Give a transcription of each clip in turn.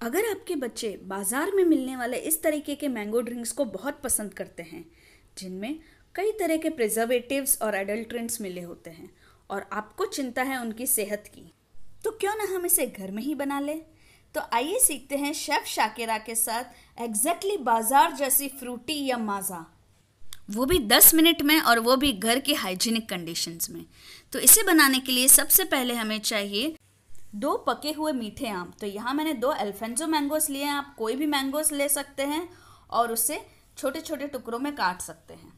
अगर आपके बच्चे बाज़ार में मिलने वाले इस तरीके के मैंगो ड्रिंक्स को बहुत पसंद करते हैं, जिनमें कई तरह के प्रिजर्वेटिव्स और एडल्ट्रेंट्स मिले होते हैं और आपको चिंता है उनकी सेहत की तो क्यों ना हम इसे घर में ही बना लें? तो आइए सीखते हैं शेफ शाकिरा के साथ एग्जैक्टली बाज़ार जैसी फ्रूटी या माज़ा। वो भी 10 मिनट में और वो भी घर के हाइजीनिक कंडीशंस में। तो इसे बनाने के लिए सबसे पहले हमें चाहिए दो पके हुए मीठे आम। तो यहाँ मैंने दो एल्फेंजो मैंगोस लिए हैं, आप कोई भी मैंगोस ले सकते हैं और उसे छोटे छोटे टुकड़ों में काट सकते हैं।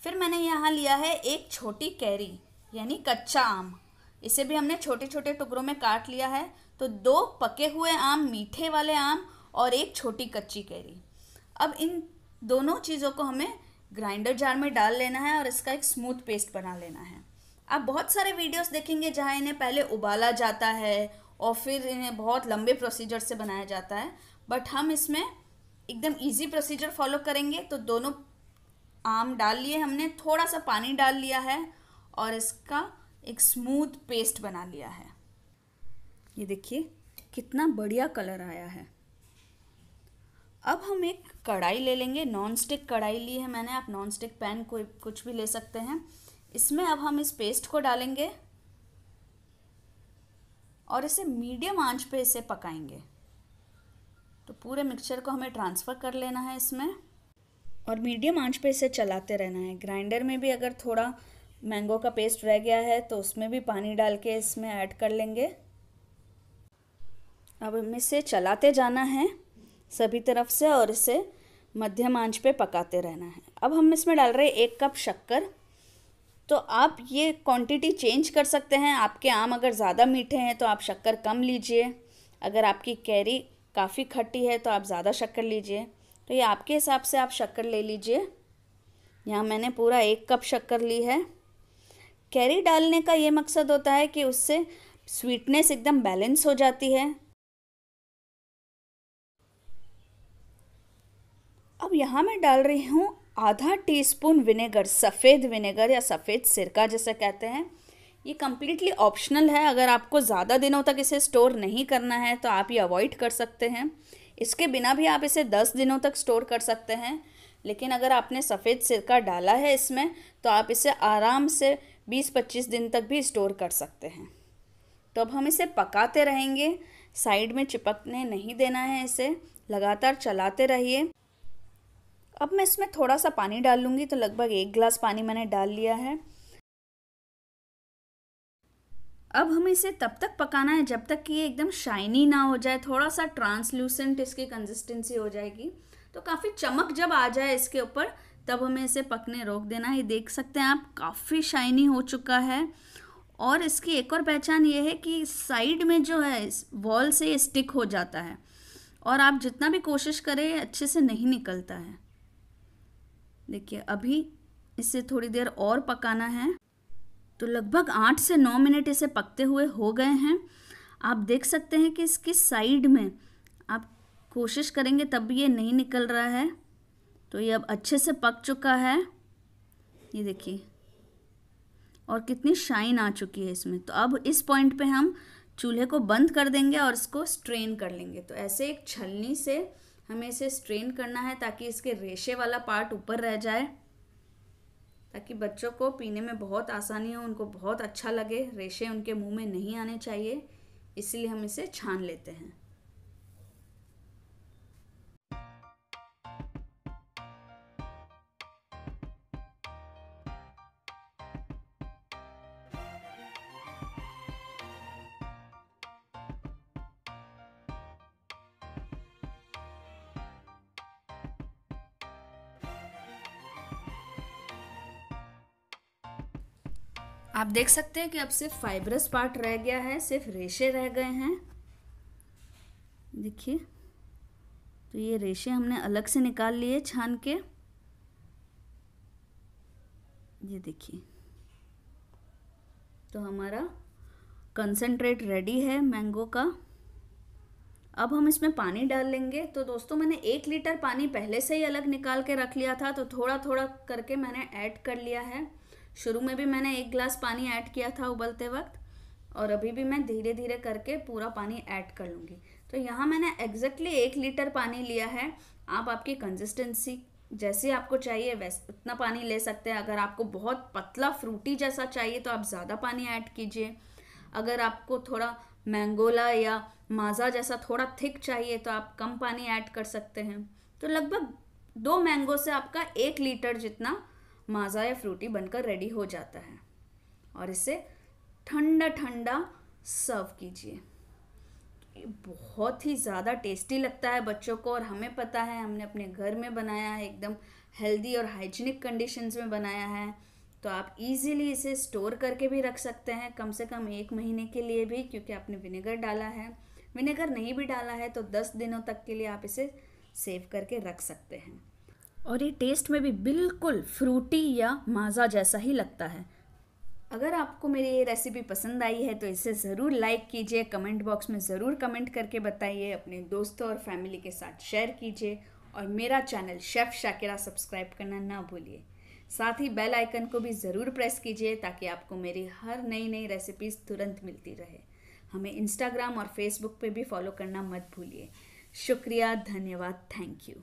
फिर मैंने यहाँ लिया है एक छोटी कैरी, यानी कच्चा आम। इसे भी हमने छोटे छोटे टुकड़ों में काट लिया है। तो दो पके हुए आम, मीठे वाले आम और एक छोटी कच्ची कैरी। अब इन दोनों चीज़ों को हमें ग्राइंडर जार में डाल लेना है और इसका एक स्मूथ पेस्ट बना लेना है। आप बहुत सारे वीडियोस देखेंगे जहाँ इन्हें पहले उबाला जाता है और फिर इन्हें बहुत लंबे प्रोसीजर से बनाया जाता है। बट हम इसमें एकदम इजी प्रोसीजर फॉलो करेंगे तो दोनों आम डाल लिए हमने, थोड़ा सा पानी डाल लिया है और इसका एक स्मूथ पेस्ट बना लिया है। ये देखिए, कितना बढ़िया कलर आया है। अब हम एक कढ़ाई ले लेंगे नॉन स्टिक कढ़ाई ली है मैंने, आप नॉन स्टिक पैन कोई कुछ भी ले सकते हैं। इसमें अब हम इस पेस्ट को डालेंगे और इसे मीडियम आँच पे इसे पकाएँगे। तो पूरे मिक्सचर को हमें ट्रांसफ़र कर लेना है इसमें और मीडियम आँच पे इसे चलाते रहना है। ग्राइंडर में भी अगर थोड़ा मैंगो का पेस्ट रह गया है तो उसमें भी पानी डाल के इसमें ऐड कर लेंगे। अब हमें इसे चलाते जाना है सभी तरफ़ से और इसे मध्यम आँच पे पकाते रहना है। अब हम इसमें डाल रहे हैं एक कप शक्कर। तो आप ये क्वांटिटी चेंज कर सकते हैं। आपके आम अगर ज़्यादा मीठे हैं तो आप शक्कर कम लीजिए। अगर आपकी कैरी काफ़ी खट्टी है तो आप ज़्यादा शक्कर लीजिए। तो ये आपके हिसाब से आप शक्कर ले लीजिए। यहाँ मैंने पूरा एक कप शक्कर ली है। कैरी डालने का ये मकसद होता है कि उससे स्वीटनेस एकदम बैलेंस हो जाती है। अब यहाँ मैं डाल रही हूँ आधा टीस्पून विनेगर सफ़ेद विनेगर या सफ़ेद सिरका जैसे कहते हैं, ये कम्प्लीटली ऑप्शनल है। अगर आपको ज़्यादा दिनों तक इसे स्टोर नहीं करना है तो आप ये अवॉइड कर सकते हैं। इसके बिना भी आप इसे दस दिनों तक स्टोर कर सकते हैं। लेकिन अगर आपने सफ़ेद सिरका डाला है इसमें तो आप इसे आराम से बीस पच्चीस दिन तक भी स्टोर कर सकते हैं। तो अब हम इसे पकाते रहेंगे। साइड में चिपकने नहीं देना है इसे। लगातार चलाते रहिए। अब मैं इसमें थोड़ा सा पानी डाल लूँगी तो लगभग एक गिलास पानी मैंने डाल लिया है। अब हमें इसे तब तक पकाना है जब तक कि ये एकदम शाइनी ना हो जाए थोड़ा सा ट्रांसल्यूसेंट इसकी कंसिस्टेंसी हो जाएगी। तो काफ़ी चमक जब आ जाए इसके ऊपर, तब हमें इसे पकने रोक देना है। ये देख सकते हैं आप, काफ़ी शाइनी हो चुका है। और इसकी एक और पहचान ये है कि साइड में जो है वॉल से स्टिक हो जाता है। और आप जितना भी कोशिश करें अच्छे से नहीं निकलता है। देखिए, अभी इसे थोड़ी देर और पकाना है। तो लगभग आठ से नौ मिनट इसे पकते हुए हो गए हैं। आप देख सकते हैं कि इसकी साइड में आप कोशिश करेंगे तब भी ये नहीं निकल रहा है। तो ये अब अच्छे से पक चुका है। ये देखिए, और कितनी शाइन आ चुकी है इसमें। तो अब इस पॉइंट पे हम चूल्हे को बंद कर देंगे और इसको स्ट्रेन कर लेंगे। तो ऐसे एक छलनी से हमें इसे स्ट्रेन करना है ताकि इसके रेशे वाला पार्ट ऊपर रह जाए, ताकि बच्चों को पीने में बहुत आसानी हो, उनको बहुत अच्छा लगे, रेशे उनके मुँह में नहीं आने चाहिए, इसलिए हम इसे छान लेते हैं। आप देख सकते हैं कि अब सिर्फ़ फाइब्रस पार्ट रह गया है, सिर्फ़ रेशे रह गए हैं। देखिए तो ये रेशे हमने अलग से निकाल लिए छान के। ये देखिए तो हमारा कंसनट्रेट रेडी है मैंगो का। अब हम इसमें पानी डाल लेंगे। तो दोस्तों, मैंने एक लीटर पानी पहले से ही अलग निकाल के रख लिया था तो थोड़ा थोड़ा करके मैंने ऐड कर लिया है। शुरू में भी मैंने एक गिलास पानी ऐड किया था उबलते वक्त, और अभी भी मैं धीरे धीरे करके पूरा पानी ऐड कर लूँगी। तो यहाँ मैंने एग्जैक्टली एक लीटर पानी लिया है। आप आपकी कंसिस्टेंसी जैसे आपको चाहिए, वैसे, उतना पानी ले सकते हैं। अगर आपको बहुत पतला फ्रूटी जैसा चाहिए तो आप ज़्यादा पानी ऐड कीजिए। अगर आपको थोड़ा मैंगोला या माज़ा जैसा थोड़ा थिक चाहिए तो आप कम पानी ऐड कर सकते हैं। तो लगभग दो मैंगो से आपका एक लीटर जितना माज़ा या फ्रूटी बनकर रेडी हो जाता है। और इसे ठंडा ठंडा सर्व कीजिए। बहुत ही ज़्यादा टेस्टी लगता है बच्चों को और हमें पता है, हमने अपने घर में बनाया है, एकदम हेल्दी और हाइजीनिक कंडीशंस में बनाया है। तो आप इजीली इसे स्टोर करके भी रख सकते हैं, कम से कम एक महीने के लिए भी, क्योंकि आपने विनेगर डाला है। विनेगर नहीं भी डाला है तो दस दिनों तक के लिए आप इसे सेव करके रख सकते हैं। और ये टेस्ट में भी बिल्कुल फ्रूटी या माज़ा जैसा ही लगता है। अगर आपको मेरी ये रेसिपी पसंद आई है तो इसे ज़रूर लाइक कीजिए कमेंट बॉक्स में ज़रूर कमेंट करके बताइए, अपने दोस्तों और फैमिली के साथ शेयर कीजिए, और मेरा चैनल शेफ़ शाकिरा सब्सक्राइब करना ना भूलिए। साथ ही बेल आइकन को भी ज़रूर प्रेस कीजिए, ताकि आपको मेरी हर नई नई रेसिपीज़ तुरंत मिलती रहे। हमें इंस्टाग्राम और फेसबुक पे भी फॉलो करना मत भूलिए। शुक्रिया, धन्यवाद थैंक यू